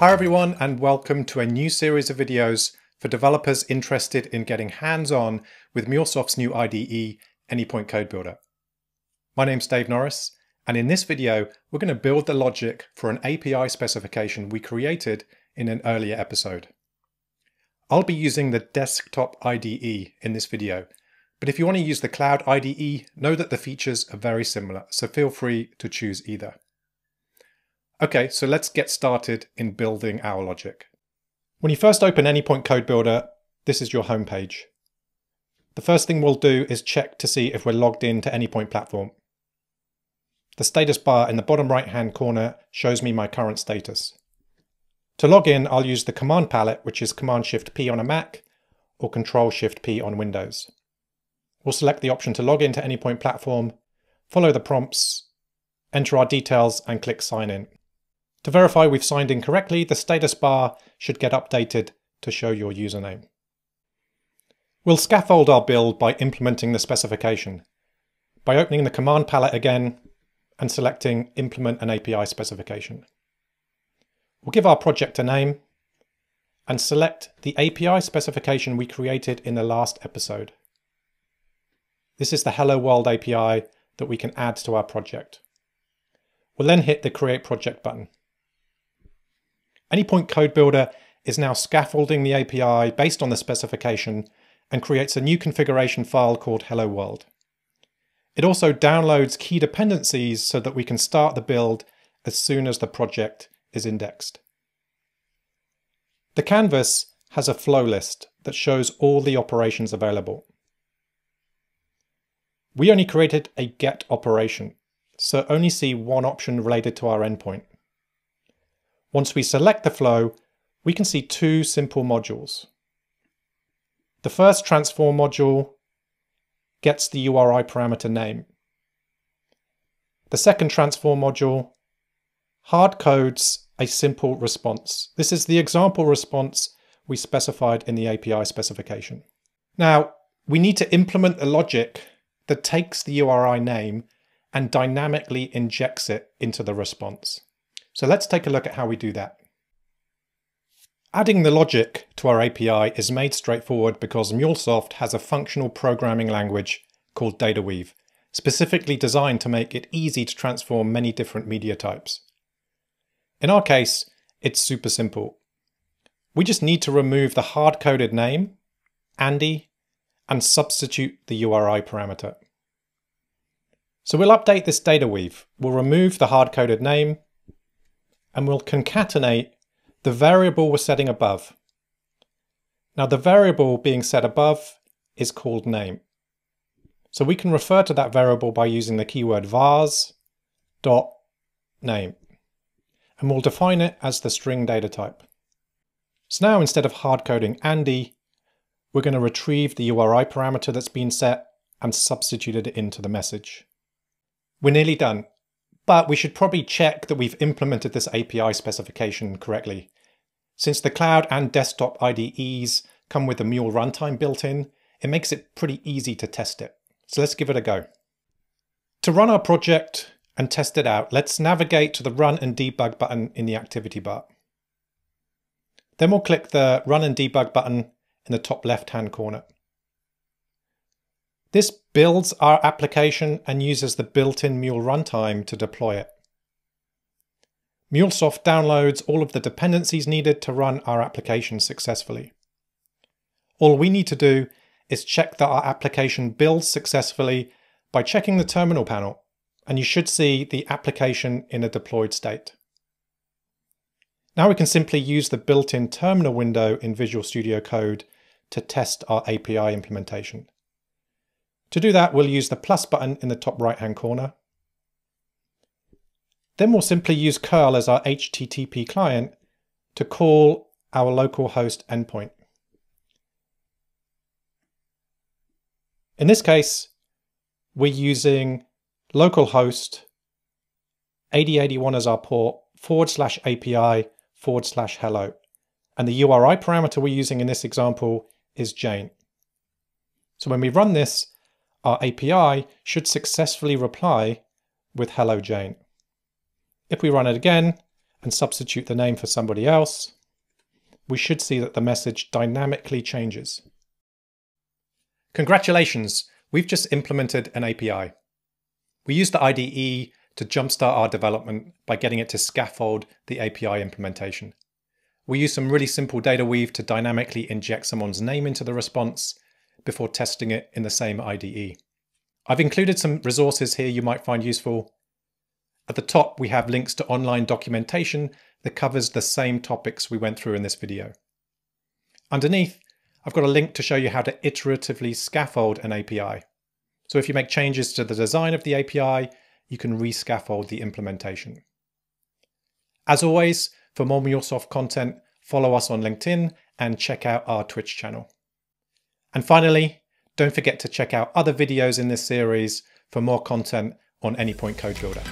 Hi everyone and welcome to a new series of videos for developers interested in getting hands-on with MuleSoft's new IDE, Anypoint Code Builder. My name's Dave Norris and in this video we're going to build the logic for an API specification we created in an earlier episode. I'll be using the desktop IDE in this video, but if you want to use the cloud IDE, know that the features are very similar, so feel free to choose either. Okay, so let's get started in building our logic. When you first open Anypoint Code Builder, this is your home page. The first thing we'll do is check to see if we're logged in to Anypoint platform. The status bar in the bottom right hand corner shows me my current status. To log in, I'll use the command palette, which is Command Shift P on a Mac or Control Shift P on Windows. We'll select the option to log into Anypoint platform, follow the prompts, enter our details and click sign in. To verify we've signed in correctly, the status bar should get updated to show your username. We'll scaffold our build by implementing the specification, by opening the command palette again and selecting Implement an API specification. We'll give our project a name and select the API specification we created in the last episode. This is the Hello World API that we can add to our project. We'll then hit the Create Project button. Anypoint Code Builder is now scaffolding the API based on the specification and creates a new configuration file called Hello World. It also downloads key dependencies so that we can start the build as soon as the project is indexed. The canvas has a flow list that shows all the operations available. We only created a get operation, so only see one option related to our endpoint. Once we select the flow, we can see two simple modules. The first transform module gets the URI parameter name. The second transform module hard codes a simple response. This is the example response we specified in the API specification. Now, we need to implement the logic that takes the URI name and dynamically injects it into the response. So let's take a look at how we do that. Adding the logic to our API is made straightforward because MuleSoft has a functional programming language called DataWeave, specifically designed to make it easy to transform many different media types. In our case, it's super simple. We just need to remove the hard-coded name, Andy, and substitute the URI parameter. So we'll update this DataWeave. We'll remove the hard-coded name and we'll concatenate the variable we're setting above. Now the variable being set above is called name. So we can refer to that variable by using the keyword vars dot name. And we'll define it as the string data type. So now instead of hard coding Andy, we're going to retrieve the URI parameter that's been set and substitute it into the message. We're nearly done. But we should probably check that we've implemented this API specification correctly. Since the cloud and desktop IDEs come with the Mule runtime built in, it makes it pretty easy to test it. So let's give it a go. To run our project and test it out, let's navigate to the Run and Debug button in the activity bar. Then we'll click the Run and Debug button in the top left-hand corner. This builds our application and uses the built-in Mule runtime to deploy it. MuleSoft downloads all of the dependencies needed to run our application successfully. All we need to do is check that our application builds successfully by checking the terminal panel, and you should see the application in a deployed state. Now we can simply use the built-in terminal window in Visual Studio Code to test our API implementation. To do that, we'll use the plus button in the top right hand corner. Then we'll simply use curl as our HTTP client to call our local host endpoint. In this case, we're using localhost 8081 as our port forward slash API forward slash hello. And the URI parameter we're using in this example is Jane. So when we run this, our API should successfully reply with hello Jane. If we run it again and substitute the name for somebody else, we should see that the message dynamically changes. Congratulations, we've just implemented an API. We used the IDE to jumpstart our development by getting it to scaffold the API implementation. We use some really simple DataWeave to dynamically inject someone's name into the response before testing it in the same IDE. I've included some resources here you might find useful. At the top, we have links to online documentation that covers the same topics we went through in this video. Underneath, I've got a link to show you how to iteratively scaffold an API. So if you make changes to the design of the API, you can rescaffold the implementation. As always, for more MuleSoft content, follow us on LinkedIn and check out our Twitch channel. And finally, don't forget to check out other videos in this series for more content on Anypoint Code Builder.